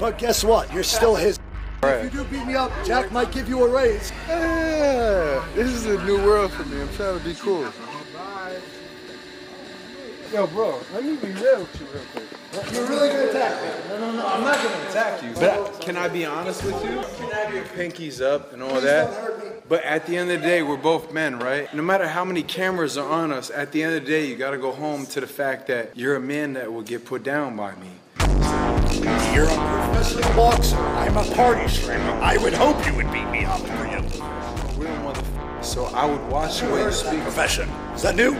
But guess what? You're still his. Right. If you do beat me up, Jack might give you a raise. Yeah, this is a new world for me. I'm trying to be cool. Yo, bro, let me be real with you real quick. You're really gonna attack me. No, no, no, I'm not gonna attack you. But can I be honest with you? Can I have your pinkies up and all that? But at the end of the day, we're both men, right? No matter how many cameras are on us, at the end of the day, you gotta go home to the fact that you're a man that will get put down by me. You're boxer. I'm a party streamer. I would hope you would beat me up for you. Real motherfucker. So I would watch you speak. Profession. Is that new?